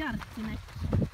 Yeah.